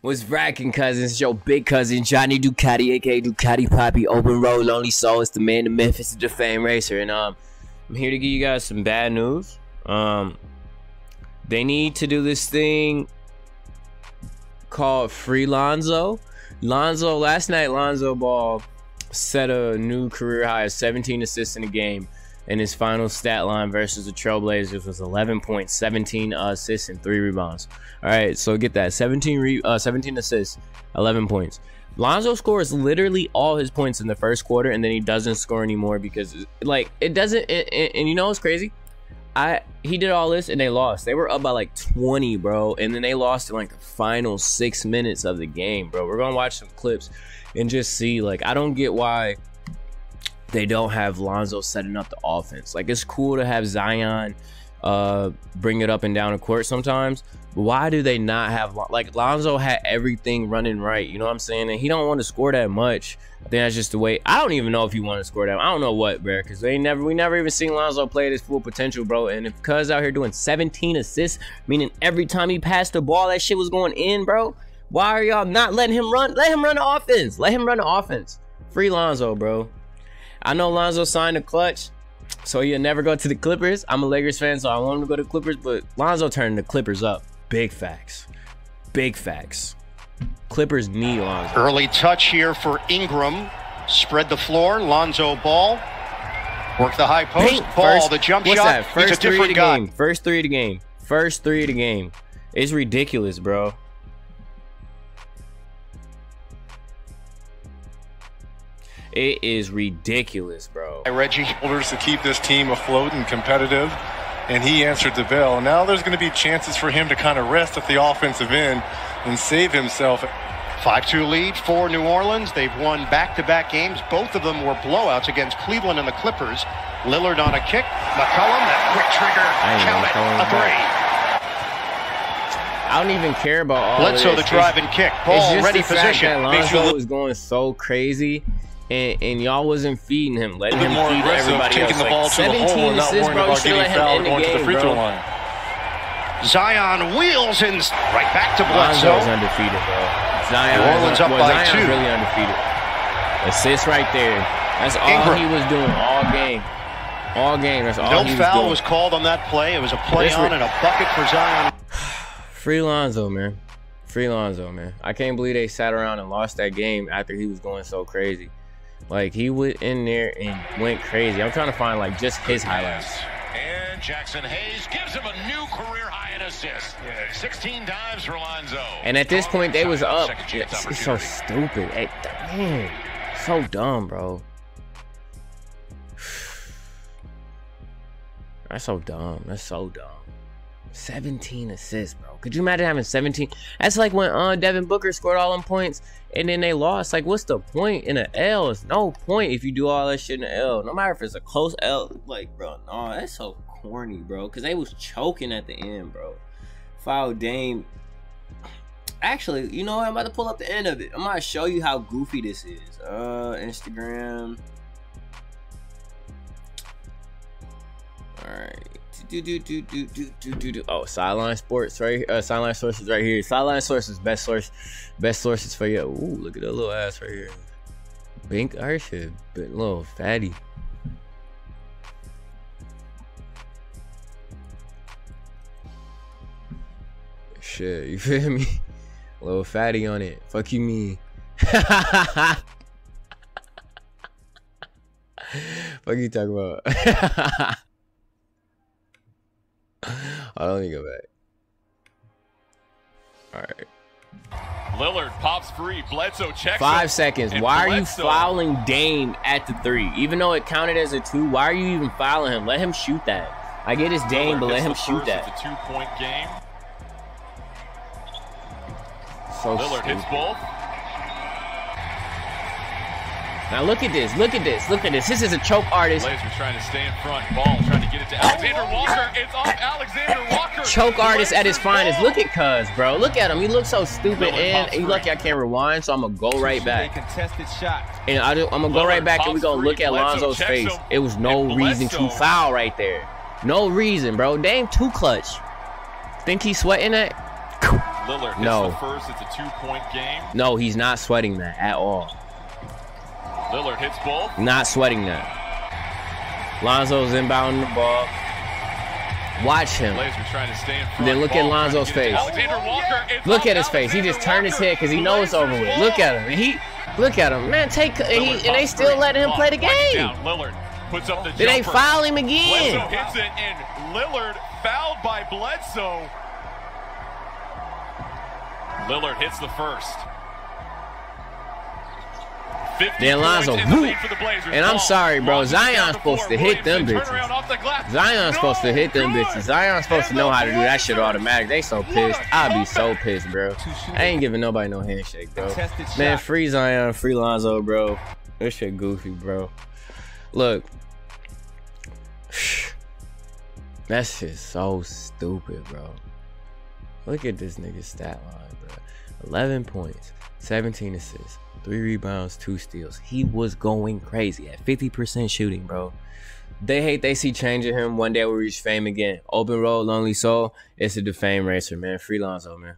What's racking, cousins? It's your big cousin Johnny Ducati, aka Ducati Poppy, Open Road, Lonely Soul. It's the man of Memphis, the fame racer, and um, I'm here to give you guys some bad news. Um, they need to do this thing called Free Lonzo. Lonzo last night, Lonzo Ball set a new career high of 17 assists in a game and his final stat line versus the Trailblazers was 11 points, 17 assists, and three rebounds. All right, so get that 17 re- uh, 17 assists, 11 points. Lonzo scores literally all his points in the first quarter, and then he doesn't score anymore because, like, it doesn't. And, and you know what's crazy? I he did all this and they lost. They were up by like 20, bro, and then they lost in like the final six minutes of the game, bro. We're gonna watch some clips and just see. Like, I don't get why they don't have Lonzo setting up the offense. Like it's cool to have Zion uh bring it up and down the court sometimes. But why do they not have like Lonzo had everything running right? You know what I'm saying? And he don't want to score that much. I think that's just the way. I don't even know if he want to score that. I don't know what, bro, because they never we never even seen Lonzo play his full potential, bro. And if Cuz out here doing 17 assists, meaning every time he passed the ball, that shit was going in, bro. Why are y'all not letting him run? Let him run the offense. Let him run the offense. Free Lonzo, bro. I know Lonzo signed a clutch, so he'll never go to the Clippers. I'm a Lakers fan, so I want him to go to Clippers, but Lonzo turned the Clippers up. Big facts. Big facts. Clippers need Lonzo. Early touch here for Ingram. Spread the floor. Lonzo ball. Work the high post. Bang. Ball, First, the jump what's shot. That? First He's a three of the guy. game. First three of the game. First three of the game. It's ridiculous, bro. It is ridiculous, bro. Reggie shoulders to keep this team afloat and competitive, and he answered the bell. Now there's going to be chances for him to kind of rest at the offensive end and save himself. 5-2 lead for New Orleans. They've won back-to-back games. Both of them were blowouts against Cleveland and the Clippers. Lillard on a kick. McCollum, that quick trigger. Count it. A three. I don't even care about all Bledsoe, this. the drive and kick. Ball ready position. That Lonzo was going so crazy and, and y'all wasn't feeding him, letting him feed everybody taking else. the ball like, to the hole and not worrying bro, about getting fouled going game, to the free throw line. Zion wheels and right back to Bledsoe. Lonzo's undefeated, bro. Zion, New Orleans up well, by two. really undefeated. Assist right there. That's all Ingram. he was doing all game. All game. That's all no he was foul doing. was called on that play. It was a play on and a bucket for Zion. Free Lonzo, man. Free Lonzo, man. I can't believe they sat around and lost that game after he was going so crazy. Like he went in there and went crazy. I'm trying to find like just his highlights. And Jaxson Hayes gives him a new career high in assists. 16 times for Lonzo. And at this point, they was up. It's, it's so stupid. Hey, man, so dumb, bro. That's so dumb. That's so dumb. 17 assists, bro. Could you imagine having 17? That's like when uh, Devin Booker scored all them points and then they lost. Like, what's the point in an L? It's no point if you do all that shit in an L. No matter if it's a close L. Like, bro, no, that's so corny, bro. Because they was choking at the end, bro. Foul Dame. Actually, you know what? I'm about to pull up the end of it. I'm about to show you how goofy this is. Uh, Instagram. All right. Do, do, do, do, do, do, do. Oh, sideline sports right. Uh, sideline sources right here. Sideline sources, best source, best sources for you. Ooh, look at that little ass right here. Bink our but little fatty. Shit, you feel me? little fatty on it. Fuck you, me. Fuck you talk about. Oh, let me go back. All right. Lillard pops free. Bledsoe checks. Five him. seconds. And why Bledsoe- are you fouling Dame at the three? Even though it counted as a two, why are you even fouling him? Let him shoot that. I get his Dame, Lillard but let him shoot that. The two-point game. So Lillard hits both. Now look at this. Look at this. Look at this. This is a choke artist. Blazers trying to stay in front. Ball trying to get it to Alexander oh. Walker. It's off Alexander Walker. Choke artist at his finest. Look at Cuz, bro. Look at him. He looks so stupid. And pops he lucky I can't rewind, so I'm gonna go right back. contested shot. And I do, I'm gonna go right back and we pops gonna look at Lonzo's face. It was no reason to foul right there. No reason, bro. Dame too clutch. Think he's sweating that? Lillard no. first. It's a two-point game. No, he's not sweating that at all. Lillard hits both. Not sweating that. Lonzo's inbounding the ball. Watch him. trying to stay in front. Then look at Lonzo's face. Alexander Walker. Look at his face. He just turned his head because he knows it's over with. Look at him. He, look at him, man. Take he, and they still letting him play the game. Lillard puts up the. Did they foul him again? Bledsoe hits it, and Lillard fouled by Bledsoe. Lillard hits the first. Then Lonzo, whoop. And I'm sorry, bro. Zion's supposed to hit them bitches. Zion's supposed to hit them bitches. Zion's supposed to know how to do that shit automatic. They so pissed. I'd be so pissed, bro. I ain't giving nobody no handshake, bro. Man, free Zion, free Lonzo, bro. This shit goofy, bro. Look. That's just so stupid, bro. Look at this nigga stat line, bro. 11 points, 17 assists, three rebounds, two steals. He was going crazy at 50% shooting, bro. They hate they see changing him. One day we'll reach fame again. Open road, lonely soul. It's a defame racer, man. Free Lonzo, man.